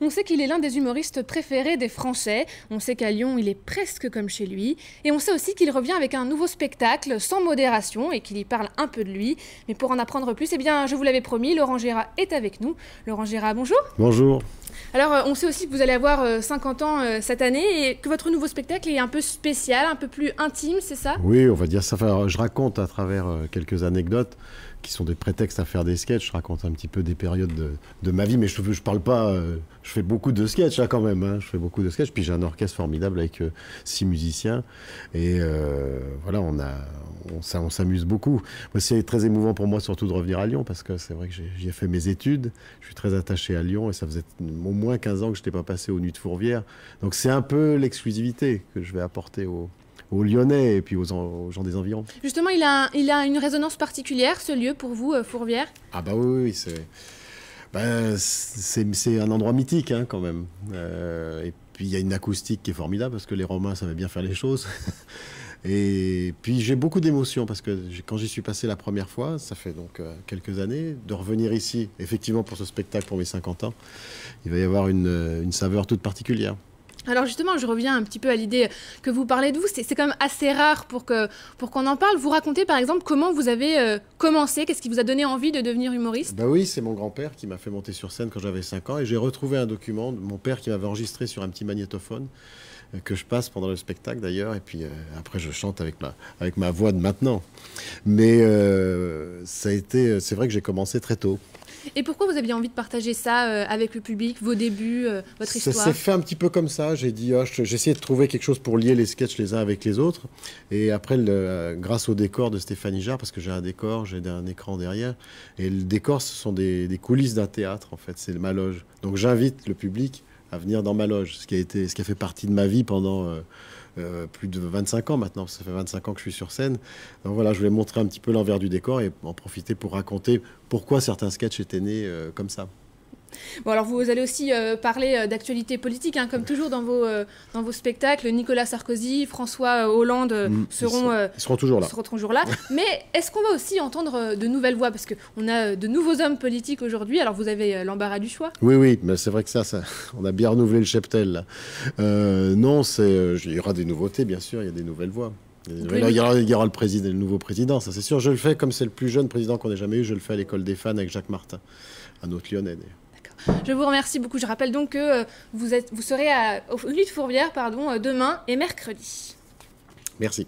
On sait qu'il est l'un des humoristes préférés des Français, on sait qu'à Lyon il est presque comme chez lui, et on sait aussi qu'il revient avec un nouveau spectacle sans modération et qu'il y parle un peu de lui. Mais pour en apprendre plus, eh bien je vous l'avais promis, Laurent Gérard est avec nous. Laurent Gérard, bonjour. Bonjour. Alors euh, on sait aussi que vous allez avoir 50 euh, ans euh, cette année et que votre nouveau spectacle est un peu spécial, un peu plus intime, c'est ça? Oui, on va dire ça. Enfin, je raconte à travers quelques anecdotes qui sont des prétextes à faire des sketchs. Je raconte un petit peu des périodes de, ma vie, mais je, je parle pas. Euh, je fais beaucoup de sketchs hein, quand même. Hein. Je fais beaucoup de sketchs. Puis j'ai un orchestre formidable avec euh, six musiciens. Et euh, voilà, on on, s'amuse beaucoup. C'est très émouvant pour moi, surtout de revenir à Lyon, parce que c'est vrai que j'y ai, fait mes études. Je suis très attaché à Lyon et ça faisait au moins 15 ans que je n'étais pas passé aux Nuits de Fourvière. Donc c'est un peu l'exclusivité que je vais apporter aux aux Lyonnais et puis aux, gens des environs. Justement, il a, il a une résonance particulière, ce lieu, pour vous, euh, Fourvière? Ah bah oui, oui c'est... Ben, c'est un endroit mythique hein, quand même. Euh, et puis il y a une acoustique qui est formidable parce que les Romains savaient bien faire les choses. et puis j'ai beaucoup d'émotions parce que quand j'y suis passé la première fois, ça fait donc euh, quelques années, de revenir ici, effectivement pour ce spectacle pour mes 50 ans, il va y avoir une, une saveur toute particulière. Alors justement, je reviens un petit peu à l'idée que vous parlez de vous. C'est quand même assez rare pour qu'on pour qu'on en parle. Vous racontez par exemple comment vous avez euh, commencé, qu'est-ce qui vous a donné envie de devenir humoriste? Bah oui, c'est mon grand-père qui m'a fait monter sur scène quand j'avais 5 ans et j'ai retrouvé un document de mon père qui m'avait enregistré sur un petit magnétophone euh, que je passe pendant le spectacle d'ailleurs et puis euh, après je chante avec ma, avec ma voix de maintenant. Mais ça a été, c'est vrai que j'ai commencé très tôt. Et pourquoi vous aviez envie de partager ça euh, avec le public, vos débuts, euh, votre histoire Ça s'est fait un petit peu comme ça. J'ai dit, oh, j'ai essayé de trouver quelque chose pour lier les sketchs les uns avec les autres. Et après, le, grâce au décor de Stéphanie Jarre, parce que j'ai un décor, j'ai un écran derrière, et le décor, ce sont des, coulisses d'un théâtre, en fait, c'est ma loge. Donc j'invite le public à venir dans ma loge, ce qui a, été, ce qui a fait partie de ma vie pendant... Euh, euh, plus de 25 ans maintenant, ça fait 25 ans que je suis sur scène. Donc voilà, je voulais montrer un petit peu l'envers du décor et en profiter pour raconter pourquoi certains sketchs étaient nés euh, comme ça. Bon, alors vous allez aussi euh, parler euh, d'actualité politique, hein, comme toujours dans vos, euh, dans vos spectacles. Nicolas Sarkozy, François Hollande mm, seront, seront, toujours là. Seront toujours là. Mais est-ce qu'on va aussi entendre de nouvelles voix? Parce qu'on a de nouveaux hommes politiques aujourd'hui. Alors vous avez l'embarras du choix. Oui, oui, mais c'est vrai que ça, ça, on a bien renouvelé le cheptel. non, il y aura des nouveautés, bien sûr, il y a des nouvelles voix. Il y, aura, il y aura le, président, le nouveau président, ça c'est sûr. Je le fais comme c'est le plus jeune président qu'on ait jamais eu, je le fais à l'école des fans avec Jacques Martin, un autre lyonnais d'ailleurs. Je vous remercie beaucoup. Je rappelle donc que euh, vous, êtes, vous serez à, au Fourvière pardon, euh, demain et mercredi. Merci.